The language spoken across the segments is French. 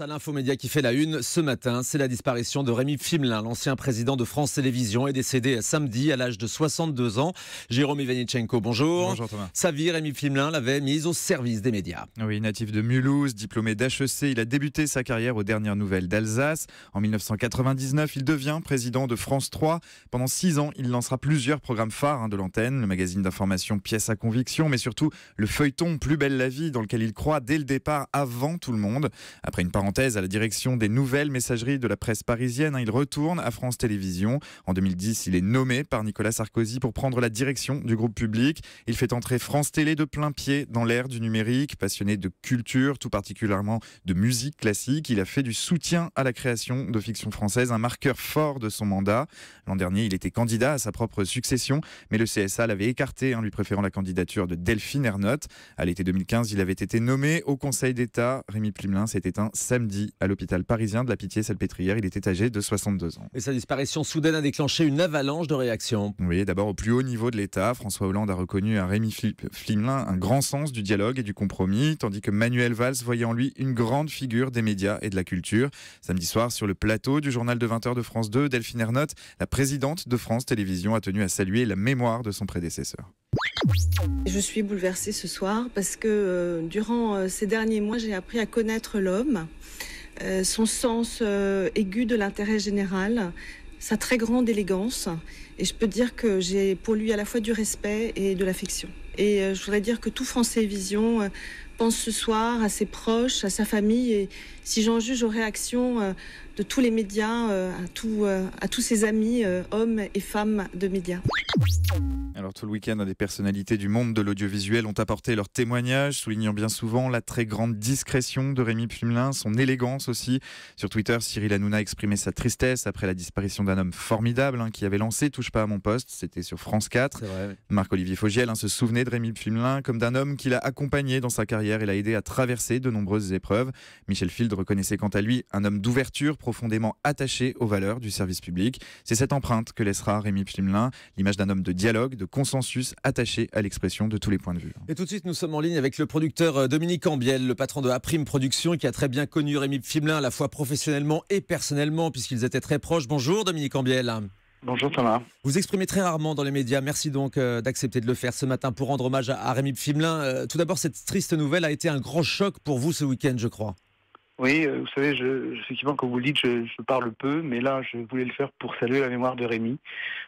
À l'infomédia qui fait la une ce matin, c'est la disparition de Rémi Fimelin, l'ancien président de France Télévisions, est décédé samedi à l'âge de 62 ans. Jérôme Ivanichenko, bonjour. Bonjour Thomas. Sa vie, Rémi Fimelin l'avait mise au service des médias. Oui, natif de Mulhouse, diplômé d'HEC, il a débuté sa carrière aux dernières nouvelles d'Alsace. En 1999, il devient président de France 3. Pendant six ans, il lancera plusieurs programmes phares hein, de l'antenne, le magazine d'information Pièce à conviction, mais surtout le feuilleton Plus belle la vie, dans lequel il croit dès le départ avant tout le monde. Après une parenthèse à la direction des nouvelles messageries de la presse parisienne. Hein, il retourne à France Télévisions. En 2010, il est nommé par Nicolas Sarkozy pour prendre la direction du groupe public. Il fait entrer France Télé de plein pied dans l'ère du numérique. Passionné de culture, tout particulièrement de musique classique, il a fait du soutien à la création de fiction française un marqueur fort de son mandat. L'an dernier, il était candidat à sa propre succession, mais le CSA l'avait écarté, en lui préférant la candidature de Delphine Ernotte. À l'été 2015, il avait été nommé au Conseil d'État. Rémi Plimelin s'est éteint samedi à l'hôpital parisien de la Pitié-Salpêtrière. Il était âgé de 62 ans. Et sa disparition soudaine a déclenché une avalanche de réactions. Oui, d'abord au plus haut niveau de l'État, François Hollande a reconnu à Rémi Flimelin un grand sens du dialogue et du compromis, tandis que Manuel Valls voyait en lui une grande figure des médias et de la culture. Samedi soir, sur le plateau du journal de 20h de France 2, Delphine Ernotte, la présidente de France Télévisions, a tenu à saluer la mémoire de son prédécesseur. Je suis bouleversée ce soir parce que euh, durant euh, ces derniers mois, j'ai appris à connaître l'homme. Euh, son sens aigu de l'intérêt général, sa très grande élégance. Et je peux dire que j'ai pour lui à la fois du respect et de l'affection. Et je voudrais dire que tout Français Vision pense ce soir à ses proches, à sa famille. Et si j'en juge aux réactions de tous les médias, à, à tous ses amis, hommes et femmes de médias. Alors tout le week-end, des personnalités du monde de l'audiovisuel ont apporté leur témoignage, soulignant bien souvent la très grande discrétion de Rémi Plumelin, son élégance aussi. Sur Twitter, Cyril Hanouna exprimait sa tristesse après la disparition d'un homme formidable hein, qui avait lancé Touche pas à mon poste, c'était sur France 4. Marc-Olivier Fogiel hein, se souvenait de Rémi Plumelin comme d'un homme qui l'a accompagné dans sa carrière et l'a aidé à traverser de nombreuses épreuves. Michel Field reconnaissait quant à lui un homme d'ouverture profondément attaché aux valeurs du service public. C'est cette empreinte que laissera Rémi Plumelin, l'image d'un homme de dialogue, de consensus attaché à l'expression de tous les points de vue. Et tout de suite, nous sommes en ligne avec le producteur euh, Dominique Ambiel, le patron de Aprime Production, qui a très bien connu Rémi Fimelin à la fois professionnellement et personnellement, puisqu'ils étaient très proches. Bonjour Dominique Ambiel. Bonjour Thomas. Vous exprimez très rarement dans les médias. Merci donc euh, d'accepter de le faire ce matin pour rendre hommage à, Rémi Fimelin. Euh, tout d'abord, cette triste nouvelle a été un grand choc pour vous ce week-end, je crois. Oui, vous savez, je, effectivement, comme vous le dites, je, je, parle peu, mais là, je voulais le faire pour saluer la mémoire de Rémi,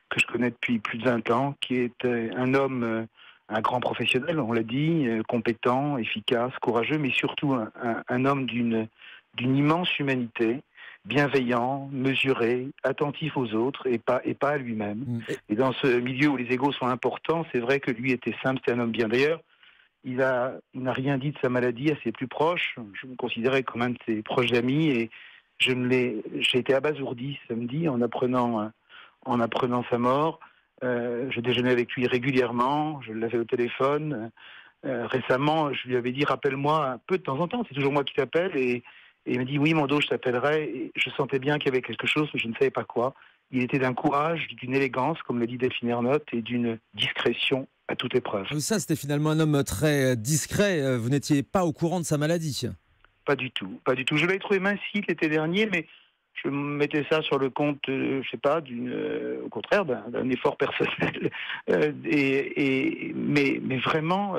que je connais depuis plus de 20 ans, qui est euh, un homme, euh, un grand professionnel, on l'a dit, euh, compétent, efficace, courageux, mais surtout un, un, homme d'une d'une immense humanité, bienveillant, mesuré, attentif aux autres et pas et pas à lui-même. Mm. Et dans ce milieu où les égaux sont importants, c'est vrai que lui était simple, c'était un homme bien. D'ailleurs, il n'a rien dit de sa maladie à ses plus proches. Je me considérais comme un de ses proches amis et j'ai été abasourdi samedi en apprenant en apprenant sa mort. Euh, je déjeunais avec lui régulièrement, je l'avais au téléphone. Euh, récemment, je lui avais dit rappelle-moi un peu de temps en temps, c'est toujours moi qui t'appelle et, il m'a dit oui Mando, je t'appellerai. Et je sentais bien qu'il y avait quelque chose, mais je ne savais pas quoi. Il était d'un courage, d'une élégance, comme l'a dit Delphine Ernotte, et d'une discrétion à toute épreuve. Ça, c'était finalement un homme très discret. Vous n'étiez pas au courant de sa maladie Pas du tout, pas du tout. Je l'avais trouvé mince l'été dernier, mais je mettais ça sur le compte, euh, je sais pas, d'une, euh, au contraire, d'un effort personnel. Euh, et, mais, mais vraiment,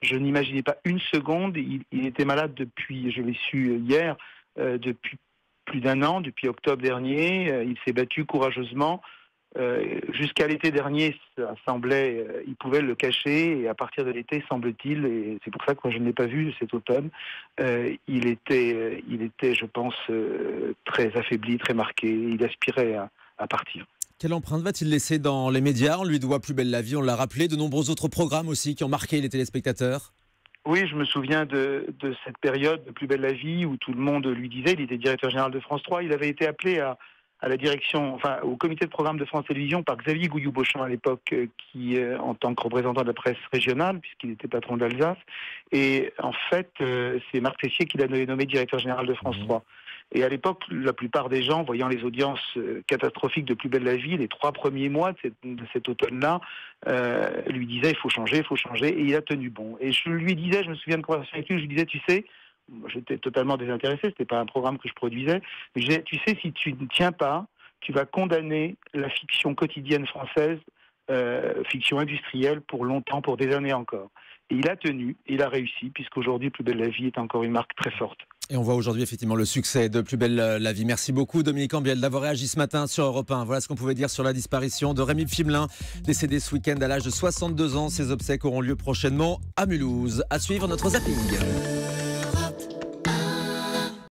je n'imaginais pas une seconde. Il, il, était malade depuis, je l'ai su hier, depuis plus d'un an, depuis octobre dernier. il s'est battu courageusement. Euh, jusqu'à l'été dernier, ça semblait, euh, il pouvait le cacher, et à partir de l'été, semble-t-il, et c'est pour ça que moi je ne l'ai pas vu cet automne, euh, il était, il était, je pense, très affaibli, très marqué. Il aspirait à, à partir. Quelle empreinte va-t-il laisser dans les médias? On lui doit Plus belle la vie, on l'a rappelé, de nombreux autres programmes aussi qui ont marqué les téléspectateurs. Oui, je me souviens de, de, cette période de Plus belle la vie où tout le monde lui disait, il était directeur général de France 3, il avait été appelé à, à la direction, enfin au comité de programme de France Télévisions par Xavier Gouillou-Beauchamp à l'époque, euh, qui euh, en tant que représentant de la presse régionale, puisqu'il était patron d'Alsace. Et en fait, euh, c'est Marc Tessier qui l'a nommé directeur général de France 3. Mmh. Et à l'époque, la plupart des gens, voyant les audiences catastrophiques de Plus belle la vie, les trois premiers mois de, cet automne-là, lui disaient il faut changer, il faut changer, et il a tenu bon. Et je lui disais, je me souviens de conversation avec lui, je lui disais, tu sais, j'étais totalement désintéressé, c'était pas un programme que je produisais. Mais tu sais, si tu ne tiens pas, tu vas condamner la fiction quotidienne française, euh, fiction industrielle, pour longtemps, pour des années encore. Et il a tenu, il a réussi, puisqu'aujourd'hui, Plus belle la vie est encore une marque très forte. Et on voit aujourd'hui effectivement le succès de Plus belle la vie. Merci beaucoup Dominique Ambiel d'avoir réagi ce matin sur Europe 1. Voilà ce qu'on pouvait dire sur la disparition de Rémi Fimelin, décédé ce week-end à l'âge de 62 ans. Ses obsèques auront lieu prochainement à Mulhouse. À suivre notre zapping.